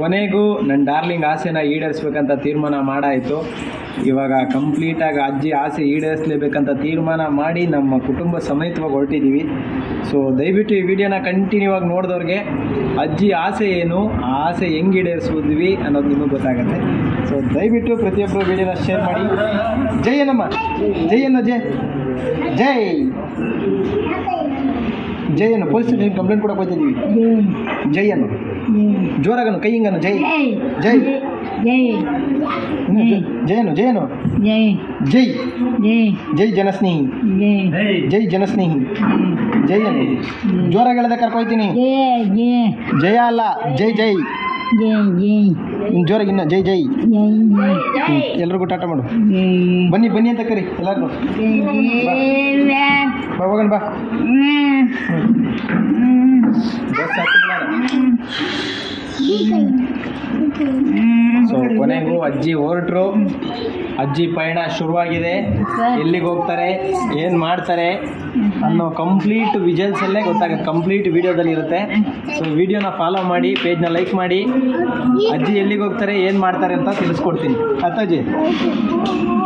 ಕೊನೆಗೂ ನನ್ನ ಡಾರ್ಲಿಂಗ್ ಆಸೆನ ಈಡೇರಿಸ್ಬೇಕಂತ ತೀರ್ಮಾನ ಮಾಡಾಯಿತು. ಇವಾಗ ಕಂಪ್ಲೀಟಾಗಿ ಅಜ್ಜಿ ಆಸೆ ಈಡೇರಿಸಲೇಬೇಕಂತ ತೀರ್ಮಾನ ಮಾಡಿ ನಮ್ಮ ಕುಟುಂಬ ಸಮೇತವಾಗಿ ಹೊರಟಿದ್ದೀವಿ ಸೊ ದಯವಿಟ್ಟು ಈ ವಿಡಿಯೋನ ಕಂಟಿನ್ಯೂ ಆಗಿ ನೋಡಿದವ್ರಿಗೆ ಅಜ್ಜಿ ಆಸೆ ಏನು, ಆ ಆಸೆ ಹೆಂಗೆ ಈಡೇರಿಸ್ಬೋದ್ವಿ ಅನ್ನೋದು ನಿಮಗೆ ಗೊತ್ತಾಗುತ್ತೆ. ಸೊ ದಯವಿಟ್ಟು ಪ್ರತಿಯೊಬ್ಬರು ವಿಡಿಯೋನ ಶೇರ್ ಮಾಡಿ. ಜೈ ಏನಮ್ಮ ಜೈ ಅನ್ನ ಜೈ ಜೈ. ಜೈ ಅನ್ನು ಪೊಲೀಸ್ ಸ್ಟೇಷನ್ ಕಂಪ್ಲೇಂಟ್ ಕೊಡಕ್ಕೆ ಹೋಗ್ತಿದ್ದೀವಿ ಜೈ. ಅನ್ನು ಜೋರಾಗನು ಕೈ ಹಿಂಗನು ಜೈ. ಜೈ. ಜಯನು ಜಯನು ಜೈ ಜೈ. ಜನಸ್ನೇಹಿ. ಜೈ. ಜನಸ್ನೇಹಿ. ಜೈ. ಅನ್ನು ಜೋರಾಗಿ ಹೇಳದೆ ಕರ್ಕೊಯ್ತೀನಿ. ಜಯ ಅಲ್ಲ ಜೈ ಜೈ. ಇನ್ನು ಜೋರಾಗಿ ಇನ್ನು ಜೈ ಜೈ. ಎಲ್ರಿಗೂ ಟಾಟಾ ಮಾಡು. ಬನ್ನಿ ಬನ್ನಿ ಅಂತ ಕರಿ ಎಲ್ಲರಿಗೂ. ಬಾ. ಹೋಗೋಣ ಬಾ. ಬಸ್ ಸೊ ಕೊನೆಗೂ ಅಜ್ಜಿ ಹೊರಟ್ರು. ಅಜ್ಜಿ ಪಯಣ ಶುರುವಾಗಿದೆ. ಎಲ್ಲಿಗೆ ಹೋಗ್ತಾರೆ? ಏನು ಮಾಡ್ತಾರೆ? ಅನ್ನೋ ಕಂಪ್ಲೀಟ್ ವಿಜುವಲ್ಸಲ್ಲೇ ಗೊತ್ತಾಗುತ್ತೆ ಕಂಪ್ಲೀಟ್ ವಿಡಿಯೋದಲ್ಲಿ ಇರುತ್ತೆ. ಸೊ ವಿಡಿಯೋನ ಫಾಲೋ ಮಾಡಿ ಪೇಜ್ನ ಲೈಕ್ ಮಾಡಿ. ಅಜ್ಜಿ ಎಲ್ಲಿಗೆ ಹೋಗ್ತಾರೆ ಏನು ಮಾಡ್ತಾರೆ ಅಂತ ತಿಳಿಸ್ಕೊಡ್ತೀನಿ. ಅಜ್ಜಿ?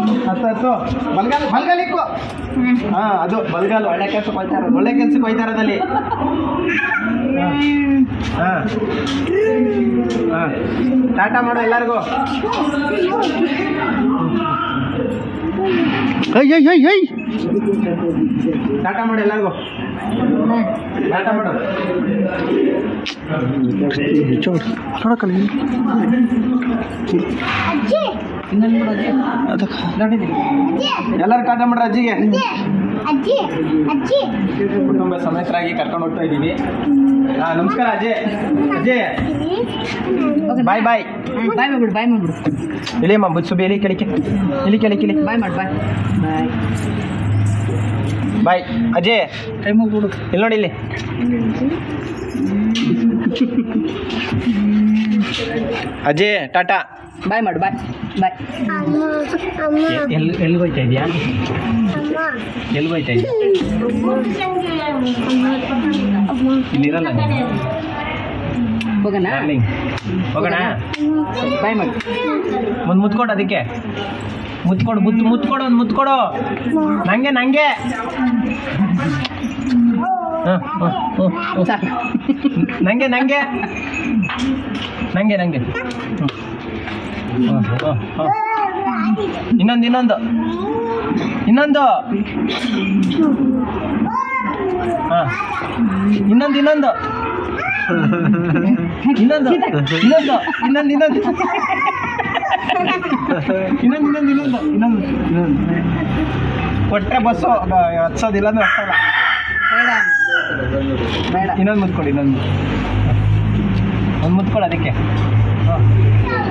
ಹತ್ತು ಬಲ್ಗಾಲ ಬಲ್ಗಾಲ ಇಕ್ಕು. ಹಾಂ, ಅದು ಬಲ್ಗಾಲು ಒಳ್ಳೆ ಕೆಲ್ಸಕ್ಕೆ ಹೋಯ್ತಾ ಇರೋದು. ಒಳ್ಳೆ ಕೆಲ್ಸಕ್ಕೆ ಹೋಯ್ತಾ ಅದಲ್ಲಿ ಹಾಂ. ಹಾಂ. ಟಾಟಾ ಮಾಡೋ ಎಲ್ಲರಿಗೂ. ಟಾಟಾ ಮಾಡು ಎಲ್ಲರಿಗೂ. ಟಾಟಾ ಮಾಡು. ನೋಡಕ್ಕಲ್ಲ ಎಲ್ಲರೂ ಕಾಟ ಮಾಡ್ರಿ ಅಜ್ಜಿಗೆ. ಕುಟುಂಬ ಸಮೇತರಾಗಿ ಕರ್ಕೊಂಡು ಹೋಗ್ತಾ ಇದ್ದೀವಿ. ಹಾಂ ನಮಸ್ಕಾರ ಅಜ್ಜಿ. ಅಜ್ಜಿ. ಬಾಯ್ ಬಾಯ್. ಬಾಯ್ ಮಾಡ್ಬಿಡು ಬಾಯ್ ಮಾಡ್ಬಿಡು. ಇಳಿಯಮ್ಮ ಬುತ್ಸುಬಿ ಇಲ್ಲಿ ಕೆಳಿಕೆ ಇಲ್ಲಿ ಕೆಳಕ್ಕೆ ಇಲ್ಲಿ ಬಾಯ್ ಮಾಡಿ ಬಾಯ್. ಬಾಯ್. ಬಾಯ್. ಅಜಯ್ ಕೈ ಮುಗ್ಬಿಡು. ಇಲ್ಲಿ ನೋಡಿ ಇಲ್ಲಿ. ಅಜಯ್ ಟಾಟಾ. ಬಾಯ್ ಮಾಡು ಬಾಯ್. ಬಾಯ್ ಎಲ್ಲಿ ಎಲ್ಲಿ ಹೋಯ್ತಾ ಇದೆಯಾ? ಎಲ್ಲಿ ಹೋಯ್ತಾ ಇದೆಯಾ? ಇಲ್ಲಿರಲ್ಲ. ಹೋಗೋಣ? ಡಾರ್ಲಿಂಗ್ ಹೋಗೋಣ? ಬಾಯ್ ಮಗ. ಒಂದು ಮುತ್ಕೊಡು ಅದಕ್ಕೆ. ಮುತ್ಕೊಡು ಮುತ್ ಮುತ್ಕೊಡು ಒಂದು ಮುತ್ಕೊಡು. ನಂಗೆ ನಂಗೆ. ನಂಗೆ ನಂಗೆ. ನಂಗೆ ನಂಗೆ. ಹ್ಮ್. ಇನ್ನೊಂದು ಇನ್ನೊಂದು. ಇನ್ನೊಂದು. ಹಾ. ಇನ್ನೊಂದು ಇನ್ನೊಂದು. ಇನ್ನೊಂದು ಇನ್ನೊಂದು ಇನ್ನೊಂದು ಇನ್ನೊಂದು. ಇನ್ನೊಂದು ಇನ್ನೊಂದು ಇನ್ನೊಂದು ಇನ್ನೊಂದು. ಇನ್ನೊಂದು ಕೊಟ್ಟರೆ ಬಸ್ಸು ಹಚ್ಚೋದಿಲ್ಲ ಅಂದ್ರೆ ಇನ್ನೊಂದು ಮುತ್ಕೊಡಿ ಇನ್ನೊಂದು. ಒಂದು ಮುತ್ಕೊಳ್ಳಿ ಅದಕ್ಕೆ. ಹಾಂ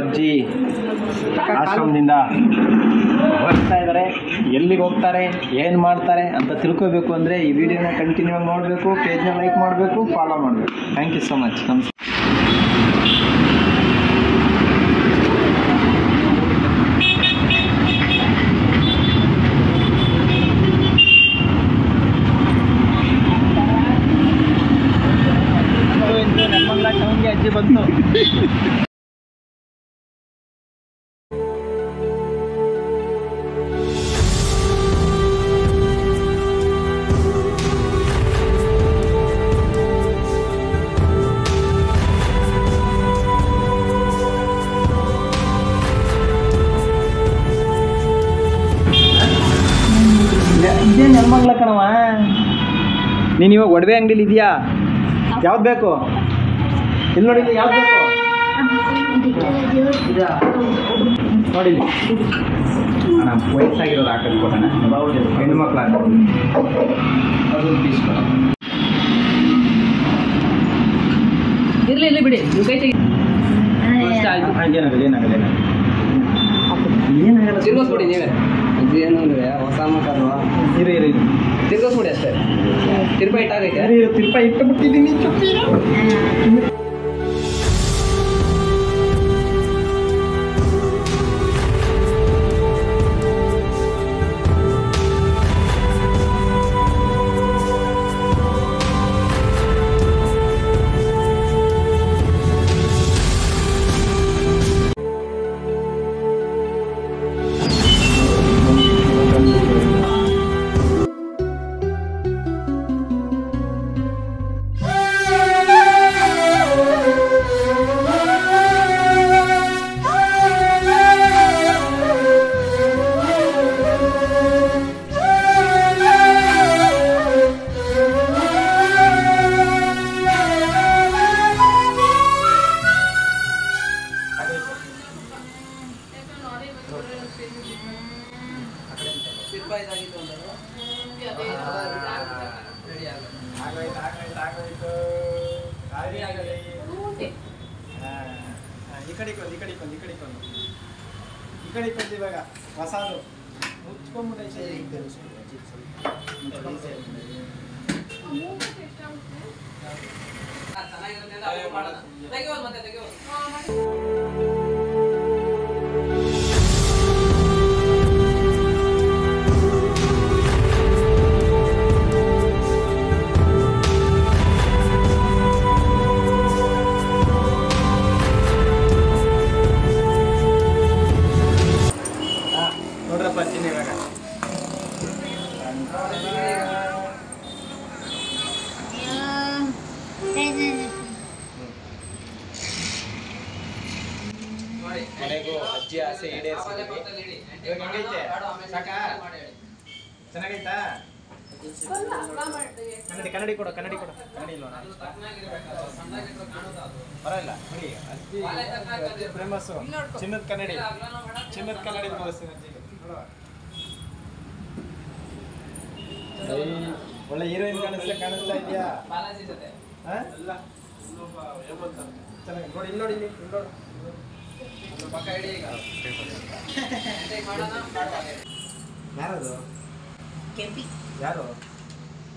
ಅಜ್ಜಿ ಆಶ್ರಮದಿಂದ ಹೋಗ್ತಾ ಇದ್ದಾರೆ ಎಲ್ಲಿಗೆ ಹೋಗ್ತಾರೆ, ಏನು ಮಾಡ್ತಾರೆ ಅಂತ ತಿಳ್ಕೋಬೇಕು ಅಂದರೆ ಈ ವಿಡಿಯೋನ ಕಂಟಿನ್ಯೂ ಆಗಿ ನೋಡಬೇಕು ಪೇಜ್ನ ಲೈಕ್ ಮಾಡಬೇಕು ಫಾಲೋ ಮಾಡಬೇಕು. ಥ್ಯಾಂಕ್ ಯು ಸೊ ಮಚ್ ನಮಸ್ಕಾರ. ಒಡವೆ ಅಂಗಡಿಲಿ ಇದೆಯಾ? ಯಾವ್ದು ಬೇಕು? ಇಲ್ಲಿ ನೋಡಿ ಯಾವ್ದು ಬೇಕು? ನೋಡಿ. ವಯಸ್ಸಾಗಿರೋದು ಹಾಕೋದು ಕೊಡೋಣ. ಹೆಣ್ಣು ಮಕ್ಕಳು ಹಾಕೋದು ಪೀಸ್ ಇರ್ಲಿ ಇರ್ಲಿ ಬಿಡಿ. ಕೈ ತೆಗಿ ಏನಾಗಲ್ಲ ಏನಾಗಲ್ಲ. ಏನಾಗಲ್ಲ ಏನಾಗಲ್ಲ ತಿರ್ಗಿಸ್ಬಿಡಿ ನೀವೇ. ಇದೇನು ಅಂದ್ರೆ ಹೊಸ ಮಕ್ಕಳು ಇರಿ ಇರಿ. ತಿರ್ಗಿಸ್ಬಿಡಿ ಅಷ್ಟೇ. ತಿರ್ಪ ಇಟ್ಟಾಗೈತೆ ಇರು, ಇರು ತಿರ್ಪ ಇಟ್ಟು ಬಿಟ್ಟಿದ್ದೀನಿ ಗಾಡಿ ಆಗಲಿ ಈ ಕಡೆಗೆ ಒಂದು ಈ ಕಡೆಗೆ ಒಂದು ಈ ಕಡೆಗೆ ಒಂದು ಈ ಕಡೆಗೆ ಒಂದು ಇವಾಗ ಹೊಸದು. ಮುಚ್ಕೊಂಡ್ಬಿಟ್ಟೈತೆ ನೋಡ್ರಪ್ಪ ಚೆನ್ನಾಗೈತಾ? ಕನ್ನಡಿ ಕನ್ನಡಿ ಕೊಡು ಕನ್ನಡಿ ಕೊಡು. ಕನ್ನಡಿ ಇಲ್ವಾ? ಪರವಾಗಿಲ್ಲ ನೋಡಿ ಅಜ್ಜಿ ಫೇಮಸ್ಸು ಚಿನ್ನದ ಕನ್ನಡಿ. ಚಿನ್ನದ ಕನ್ನಡಿ ತೋರಿಸ್ತೀನಿ ಅಜ್ಜಿಗೆ ನೋಡುವ. ಒಳ್ಳೆ ಹೀರೋಯಿನ್ ಕಾಣಿಸ್ತಾ ಕಾಣಿಸ್ತಾ ಇದೆಯಾ? ಚೆನ್ನಾಗಿ ನೋಡಿ ಇಲ್ಲಿ ನೋಡಿ ಇಲ್ಲಿ ಪಕ್ಕ ಹೇಳಿ ನೋಡು ಯಾರದು? ಕೆಂಪಿ. ಯಾರು?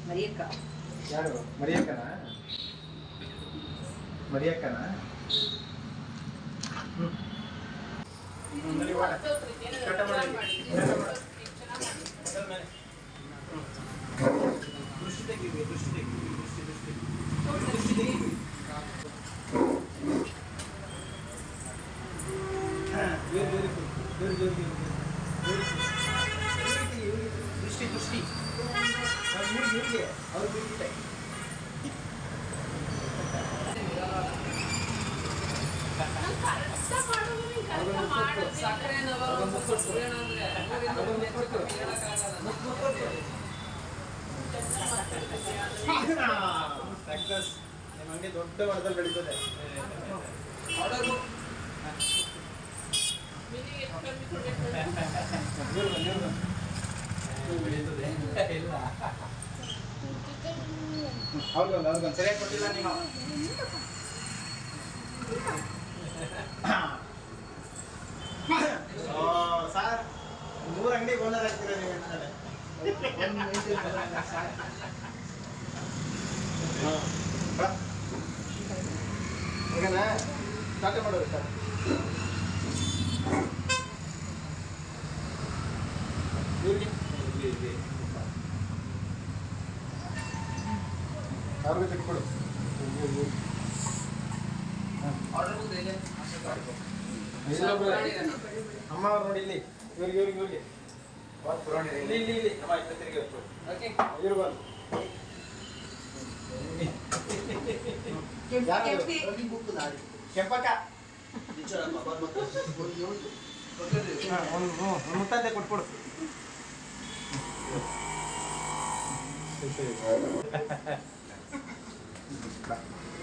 ಮರಿಯಕ್ಕ. ಯಾರು? ಮರಿಯಕ್ಕನ? ಮರಿಯಕ್ಕನ? ಹ್ಮ್. ಹ್ಮ್, ನಡಿ ಹೋಗೋಣ. ಕಟ ಮಾಡಿ. ಕಟ ಮಾಡು. ಮೊದಲ ಮೇಲೆ. ಹ್ಮ್. ದೃಷ್ಟಿ ತೆಗೀರಿ, ದೃಷ್ಟಿ ತೆಗೀರಿ, ದೃಷ್ಟಿ, ದೃಷ್ಟಿ. ದೃಷ್ಟಿ ತೆಗೀರಿ. ಹಾ, ಇವ್ರು, ಇವ್ರು, ಇವ್ರು, ಇವ್ರು, ಇವ್ರು, ಇವ್ರು. ಇವ್ರಿಗೆ, ಇವ್ರಿಗೆ, ದೃಷ್ಟಿ ದೃಷ್ಟಿ ಇವ್ರಿಗೆ. ಸಕ್ಸಸ್ ನಿಮ್ಮ ಅಂಗಡಿ ದೊಡ್ಡ ಮಟ್ಟದಲ್ಲಿ ಬೆಳೀತದೆ ಬನ್ನಿ. ಇಲ್ಲ ಅವ್ರಿಗೊಂದು ಅವ್ರಿಗೊಂದು ಸರಿಯಾಗಿ ಕೊಟ್ಟಿಲ್ಲ ನೀವು ಓ, ಸಾರ್ ಮೂರು ಅಂಗಡಿ ಓನರ್ ಆಗ್ತೀರ ನೀವು ಅಂತಾನೆ. ಒಂದ್ ನಿಮಿಷ ಇಲ್ಲ, ಸಾರ್. ಹಾ, ಬಾ. ಈಗನಾ ಸ್ಟಾರ್ಟ್ ಮಾಡೋದು ಸ್ಟಾರ್ಟ್ ಇವ್ರಿಗೆ ಅವ್ರಿಗೆ ತೆಗೆದುಕೊಡು ಅಮ್ಮ ಅವ್ರು ನೋಡಿ ಇಲ್ಲಿ ಇವ್ರಿಗೆ ಇವ್ರಿಗೆ ಇವ್ರಿಗೆ. ಇಲ್ಲಿ ಇಲ್ಲಿ ಇಲ್ಲಿ. ಅಮ್ಮ ಇತ್ತ ತಿರುಗಿ ಹೊತ್ತು ಇವ್ರು ಬಂದು. ಕೆಂಪಕ್ಕ? ಹಾ, ಒಂದು ಹ್ಞೂ, ಒಂದು ಮುತ್ತಂತೆ ಕೊಟ್ಬಿಡು ಬಾ.